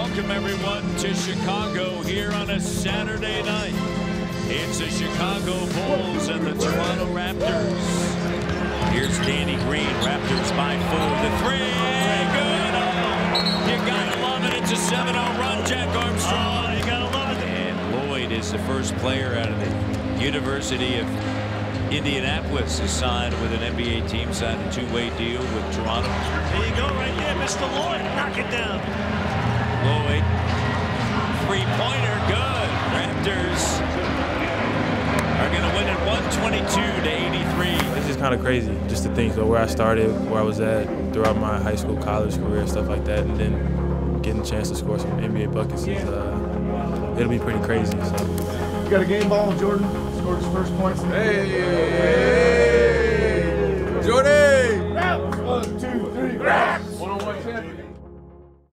Welcome, everyone, to Chicago here on a Saturday night. It's the Chicago Bulls and the Toronto Raptors. Here's Danny Green, Raptors by four. The three, good. Oh, you gotta love it. It's a 7-0 run, Jack Armstrong. Oh, you gotta love it. And Loyd is the first player out of the University of Indianapolis is signed with an NBA team, signed a two-way deal with Toronto. There you go, right there, Mr. Loyd. Knock it down. 22 to 83. It's just kind of crazy just to think of where I started, where I was at throughout my high school, college career, stuff like that, and then getting a chance to score some NBA buckets is uh, it'll be pretty crazy. So. You got a game ball, Jordan. Scored his first points. Hey.